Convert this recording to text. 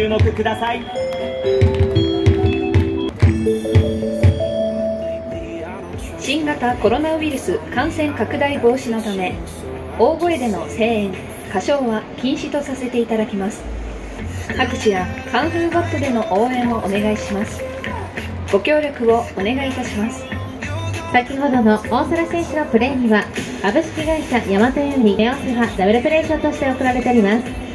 注目ください。新型コロナウイルス感染拡大防止のため大声での声援歌唱は禁止とさせていただきます。拍手やカンフーバットでの応援をお願いします。ご協力をお願いいたします。先ほどの大空選手のプレーには株式会社ヤマトよりネオスがダブルプレー賞として贈られております。